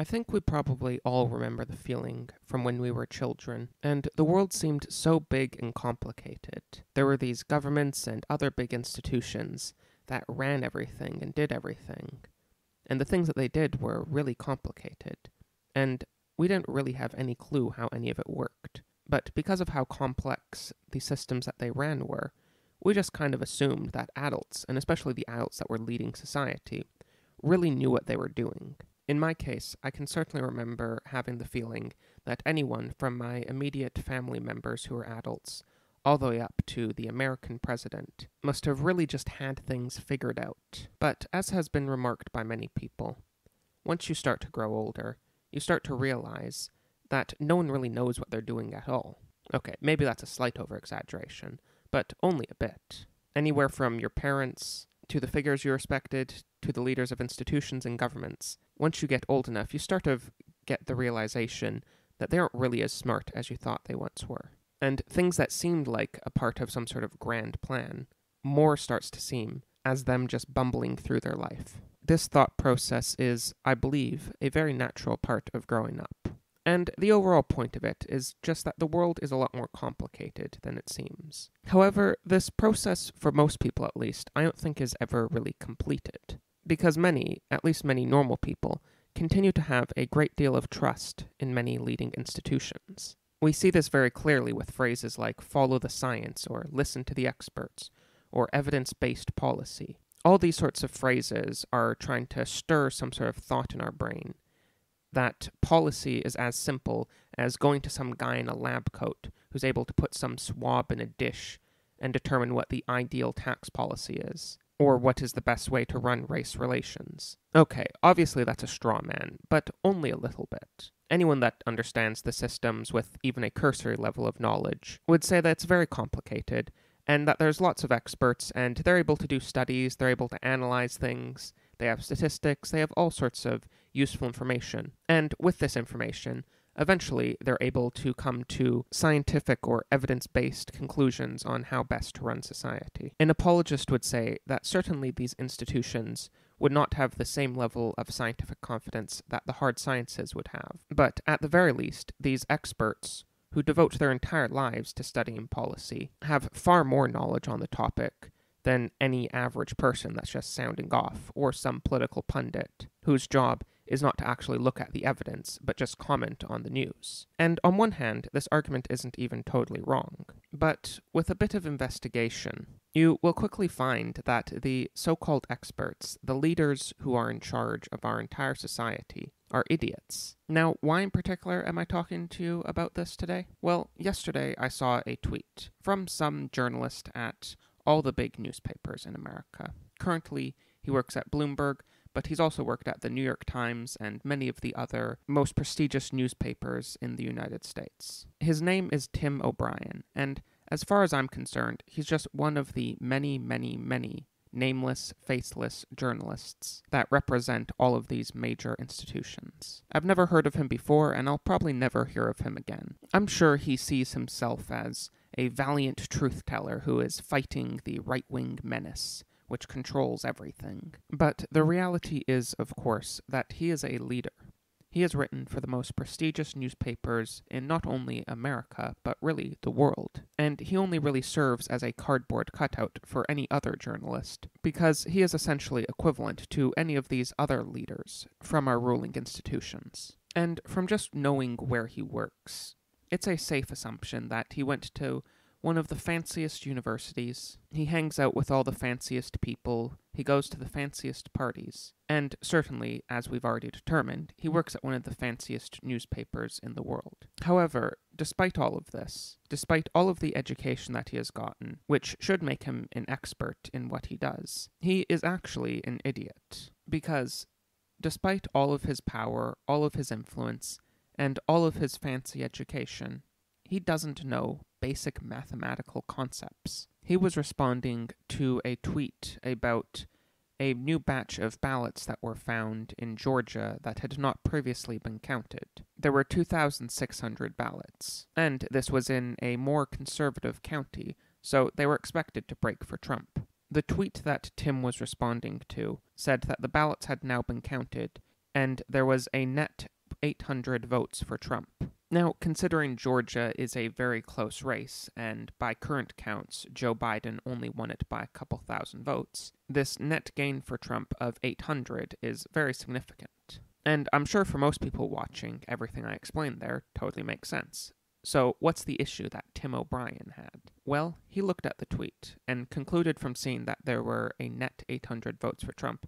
I think we probably all remember the feeling from when we were children, and the world seemed so big and complicated. There were these governments and other big institutions that ran everything and did everything. And the things that they did were really complicated. And we didn't really have any clue how any of it worked. But because of how complex the systems that they ran were, we just kind of assumed that adults, and especially the adults that were leading society, really knew what they were doing. In my case, I can certainly remember having the feeling that anyone from my immediate family members who were adults, all the way up to the American president, must have really just had things figured out. But as has been remarked by many people, once you start to grow older, you start to realize that no one really knows what they're doing at all. Okay, maybe that's a slight overexaggeration, but only a bit. Anywhere from your parents to the figures you respected to the leaders of institutions and governments, once you get old enough, you start to get the realization that they aren't really as smart as you thought they once were. And things that seemed like a part of some sort of grand plan, more starts to seem as them just bumbling through their life. This thought process is, I believe, a very natural part of growing up. And the overall point of it is just that the world is a lot more complicated than it seems. However, this process, for most people at least, I don't think is ever really completed because many, at least many normal people, continue to have a great deal of trust in many leading institutions. We see this very clearly with phrases like follow the science or listen to the experts or evidence based policy. All these sorts of phrases are trying to stir some sort of thought in our brain that policy is as simple as going to some guy in a lab coat who's able to put some swab in a dish and determine what the ideal tax policy is or what is the best way to run race relations. Okay, obviously that's a straw man, but only a little bit. Anyone that understands the systems with even a cursory level of knowledge would say that it's very complicated, and that there's lots of experts, and they're able to do studies, they're able to analyze things, they have statistics, they have all sorts of useful information. And with this information, Eventually, they're able to come to scientific or evidence based conclusions on how best to run society. An apologist would say that certainly these institutions would not have the same level of scientific confidence that the hard sciences would have. But at the very least, these experts, who devote their entire lives to studying policy, have far more knowledge on the topic than any average person that's just sounding off, or some political pundit, whose job is not to actually look at the evidence, but just comment on the news. And on one hand, this argument isn't even totally wrong. But with a bit of investigation, you will quickly find that the so called experts, the leaders who are in charge of our entire society, are idiots. Now, why in particular am I talking to you about this today? Well, yesterday I saw a tweet from some journalist at all the big newspapers in America. Currently, he works at Bloomberg, but he's also worked at the New York Times and many of the other most prestigious newspapers in the United States. His name is Tim O'Brien, and as far as I'm concerned, he's just one of the many, many, many nameless, faceless journalists that represent all of these major institutions. I've never heard of him before, and I'll probably never hear of him again. I'm sure he sees himself as a valiant truth teller who is fighting the right wing menace which controls everything. But the reality is, of course, that he is a leader. He has written for the most prestigious newspapers in not only America, but really the world. And he only really serves as a cardboard cutout for any other journalist, because he is essentially equivalent to any of these other leaders from our ruling institutions. And from just knowing where he works, it's a safe assumption that he went to one of the fanciest universities. He hangs out with all the fanciest people. He goes to the fanciest parties. And certainly, as we've already determined, he works at one of the fanciest newspapers in the world. However, despite all of this, despite all of the education that he has gotten, which should make him an expert in what he does, he is actually an idiot. Because despite all of his power, all of his influence, and all of his fancy education, he doesn't know basic mathematical concepts. He was responding to a tweet about a new batch of ballots that were found in Georgia that had not previously been counted. There were 2,600 ballots, and this was in a more conservative county, so they were expected to break for Trump. The tweet that Tim was responding to said that the ballots had now been counted, and there was a net 800 votes for Trump. Now, considering Georgia is a very close race, and by current counts, Joe Biden only won it by a couple thousand votes, this net gain for Trump of 800 is very significant. And I'm sure for most people watching, everything I explained there totally makes sense. So, what's the issue that Tim O'Brien had? Well, he looked at the tweet and concluded from seeing that there were a net 800 votes for Trump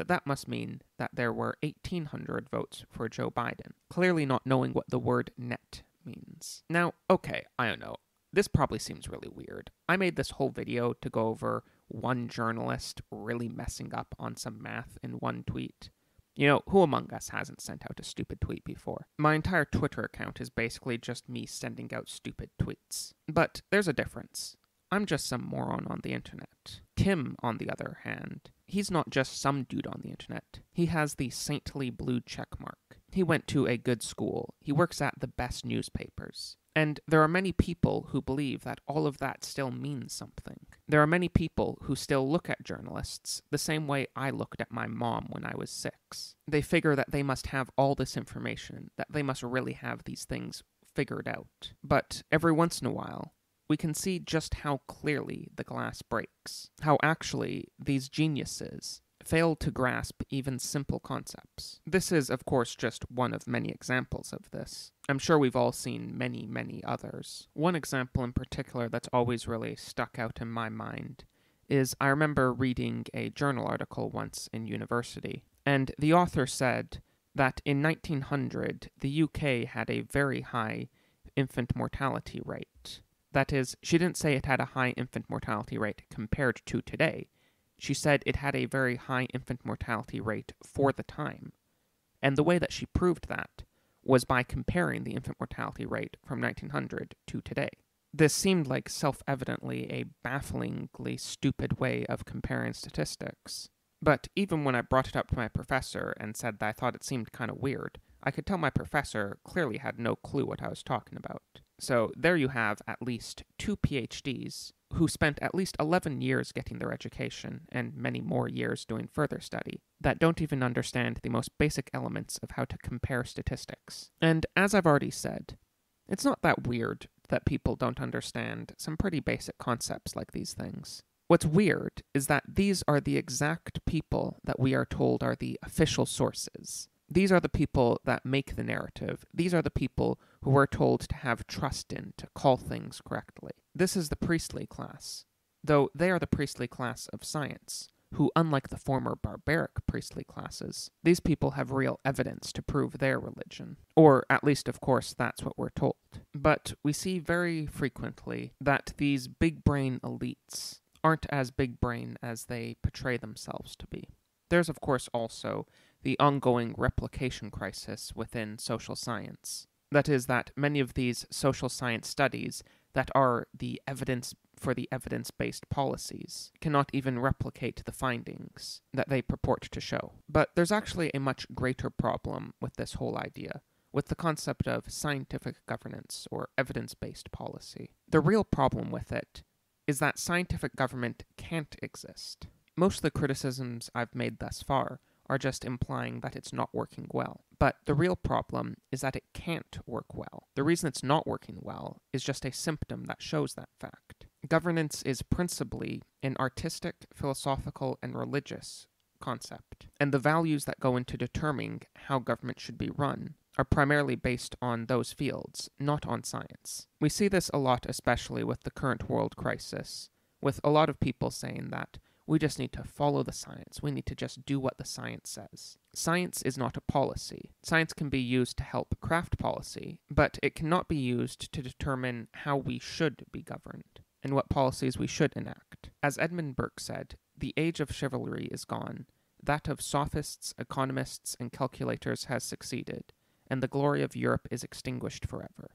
that that must mean that there were 1,800 votes for Joe Biden, clearly not knowing what the word net means. Now, okay, I don't know. This probably seems really weird. I made this whole video to go over one journalist really messing up on some math in one tweet. You know, who among us hasn't sent out a stupid tweet before? My entire Twitter account is basically just me sending out stupid tweets. But there's a difference. I'm just some moron on the internet. Tim, on the other hand, he's not just some dude on the internet. He has the saintly blue checkmark. He went to a good school. He works at the best newspapers. And there are many people who believe that all of that still means something. There are many people who still look at journalists the same way I looked at my mom when I was six. They figure that they must have all this information, that they must really have these things figured out. But every once in a while, we can see just how clearly the glass breaks, how actually these geniuses fail to grasp even simple concepts. This is, of course, just one of many examples of this. I'm sure we've all seen many, many others. One example in particular that's always really stuck out in my mind is I remember reading a journal article once in university, and the author said that in 1900 the UK had a very high infant mortality rate. That is, she didn't say it had a high infant mortality rate compared to today. She said it had a very high infant mortality rate for the time. And the way that she proved that was by comparing the infant mortality rate from 1900 to today. This seemed like self evidently a bafflingly stupid way of comparing statistics. But even when I brought it up to my professor and said that I thought it seemed kind of weird, I could tell my professor clearly had no clue what I was talking about. So there you have at least two PhDs who spent at least 11 years getting their education and many more years doing further study that don't even understand the most basic elements of how to compare statistics. And as I've already said, it's not that weird that people don't understand some pretty basic concepts like these things. What's weird is that these are the exact people that we are told are the official sources these are the people that make the narrative. These are the people who we're told to have trust in, to call things correctly. This is the priestly class, though they are the priestly class of science, who, unlike the former barbaric priestly classes, these people have real evidence to prove their religion. Or, at least, of course, that's what we're told. But we see very frequently that these big brain elites aren't as big brain as they portray themselves to be. There's, of course, also the ongoing replication crisis within social science. That is, that many of these social science studies that are the evidence for the evidence based policies cannot even replicate the findings that they purport to show. But there's actually a much greater problem with this whole idea, with the concept of scientific governance or evidence based policy. The real problem with it is that scientific government can't exist. Most of the criticisms I've made thus far are just implying that it's not working well. But the real problem is that it can't work well. The reason it's not working well is just a symptom that shows that fact. Governance is principally an artistic, philosophical, and religious concept, and the values that go into determining how government should be run are primarily based on those fields, not on science. We see this a lot, especially with the current world crisis, with a lot of people saying that we just need to follow the science. We need to just do what the science says. Science is not a policy. Science can be used to help craft policy, but it cannot be used to determine how we should be governed and what policies we should enact. As Edmund Burke said, the age of chivalry is gone, that of sophists, economists, and calculators has succeeded, and the glory of Europe is extinguished forever.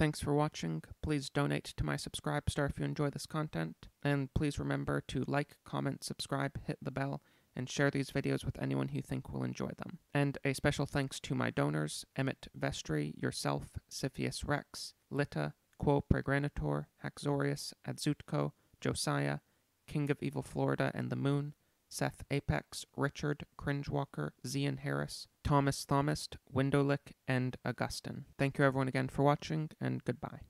Thanks for watching. Please donate to my Subscribestar if you enjoy this content. And please remember to like, comment, subscribe, hit the bell, and share these videos with anyone who you think will enjoy them. And a special thanks to my donors, Emmett Vestry, yourself, Siphius Rex, Lita, Quo Pregranator, Haxorius, Adzutko, Josiah, King of Evil Florida and the Moon, Seth Apex, Richard, Cringewalker, Zian Harris, Thomas Thomas, Windowlick, and Augustine. Thank you everyone again for watching, and goodbye.